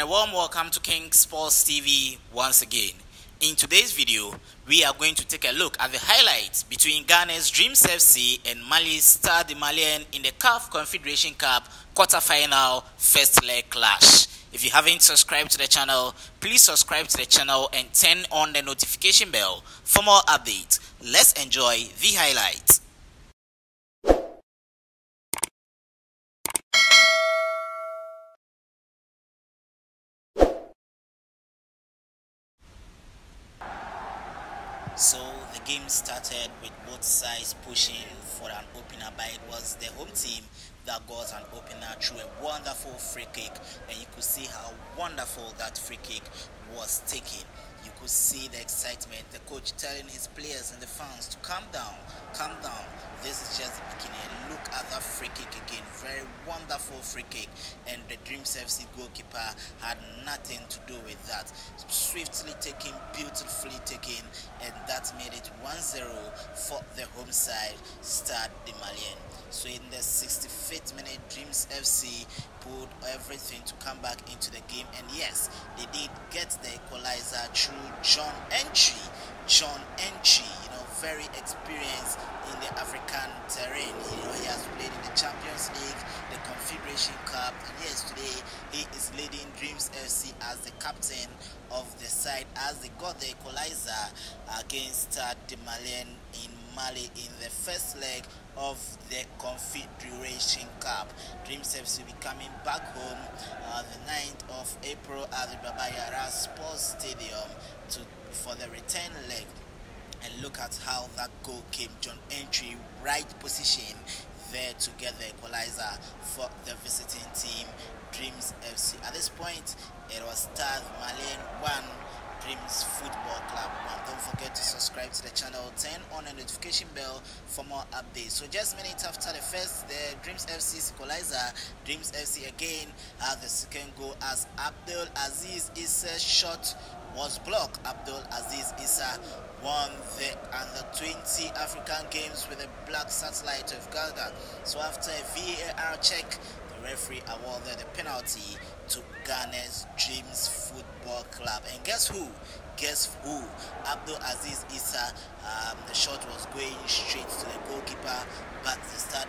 and a warm welcome to King Sports TV once again. In today's video, we are going to take a look at the highlights between Ghana's Dreams FC and Mali's star, Stade Malien in the CAF Confederation Cup quarter-final first leg clash. If you haven't subscribed to the channel, please subscribe to the channel and turn on the notification bell for more updates. Let's enjoy the highlights. So the game started with both sides pushing for an opener, but it was the home team that got an opener through a wonderful free kick, and you could see how wonderful that free kick was taken. You could see the excitement, the coach telling his players and the fans to calm down, calm down. This is just the beginning. Look at that free kick again. Very wonderful free kick. And the Dreams FC goalkeeper had nothing to do with that. Swiftly taken, beautifully taken, and that made it 1-0 for the home side, Stade de Malien. So in the 65th minute, Dreams FC pulled everything to come back into the game. And yes, they did get the equalizer through John Antwi. John Antwi, Confederation Cup, and yes, today he is leading Dreams FC as the captain of the side as they got the equalizer against uh, Malien in Mali in the first leg of the Confederation Cup. Dreams FC will be coming back home uh, the 9th of April at the Baba Yara Sports Stadium to, for the return leg. And look at how that goal came. John Antwi, right position there to get the equalizer for the visiting team, Dreams FC. At this point, it was Stade Malien 1, Dreams Football Club 1. Don't forget to subscribe to the channel, turn on the notification bell for more updates. So just minutes after the first, the Dreams FC equalizer, Dreams FC again had the second goal as Abdul Aziz Issa shot was blocked. Abdul Aziz Issa won the under 20 African Games with the Black Satellite of Ghana. So after a VAR check, referee awarded the penalty to Ghana's Dreams Football Club. And guess who? Guess who? Abdul Aziz Issa. Um, the shot was going straight to the goalkeeper, but the Stade